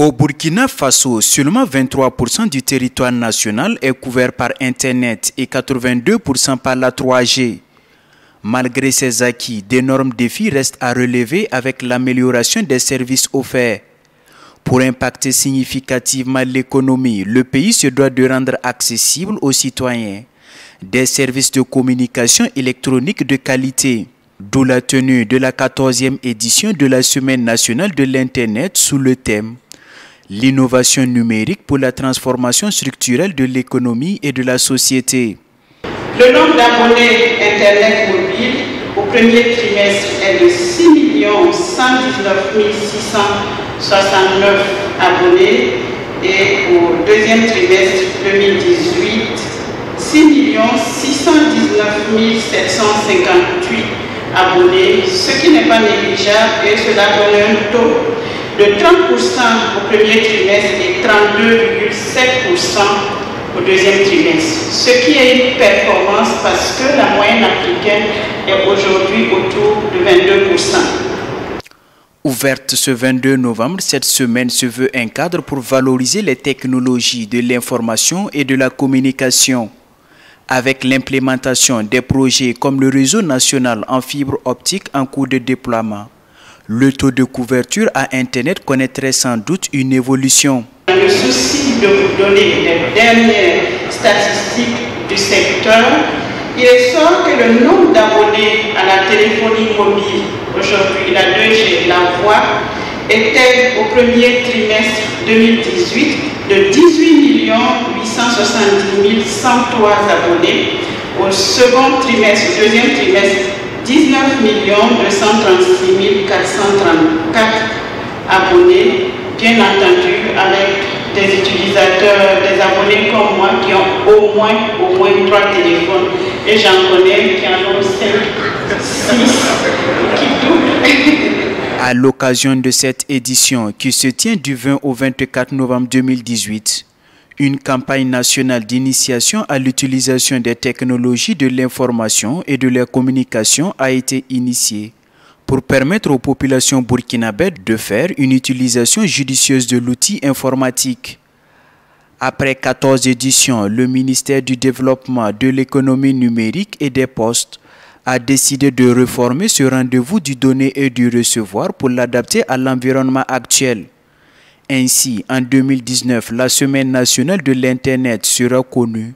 Au Burkina Faso, seulement 23% du territoire national est couvert par Internet et 82% par la 3G. Malgré ces acquis, d'énormes défis restent à relever avec l'amélioration des services offerts. Pour impacter significativement l'économie, le pays se doit de rendre accessible aux citoyens des services de communication électronique de qualité. D'où la tenue de la 14e édition de la Semaine nationale de l'Internet sous le thème L'innovation numérique pour la transformation structurelle de l'économie et de la société. Le nombre d'abonnés Internet mobile au premier trimestre est de 6 119 669 abonnés et au deuxième trimestre 2018, 6 619 758 abonnés, ce qui n'est pas négligeable et cela donne un taux de 30% au premier trimestre et 32,7% au deuxième trimestre, ce qui est une performance parce que la moyenne africaine est aujourd'hui autour de 22%. Ouverte ce 22 novembre, cette semaine se veut un cadre pour valoriser les technologies de l'information et de la communication. Avec l'implémentation des projets comme le réseau national en fibre optique en cours de déploiement, le taux de couverture à Internet connaîtrait sans doute une évolution. Le souci de vous donner les dernières statistiques du secteur, il sort que le nombre d'abonnés à la téléphonie mobile, aujourd'hui la 2G, la voix, était au premier trimestre 2018 de 18 870 103 abonnés. Au second trimestre, deuxième trimestre, 19 236 434 abonnés, bien entendu avec des utilisateurs, des abonnés comme moi qui ont au moins, au moins trois téléphones. Et j'en connais qui en ont 5, 6, qui doublent. À l'occasion de cette édition qui se tient du 20 au 24 novembre 2018, une campagne nationale d'initiation à l'utilisation des technologies de l'information et de la communication a été initiée pour permettre aux populations burkinabètes de faire une utilisation judicieuse de l'outil informatique. Après 14 éditions, le ministère du Développement de l'économie numérique et des postes a décidé de réformer ce rendez-vous du donner et du recevoir pour l'adapter à l'environnement actuel. Ainsi, en 2019, la Semaine nationale de l'Internet sera connue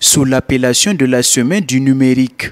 sous l'appellation de la Semaine du numérique.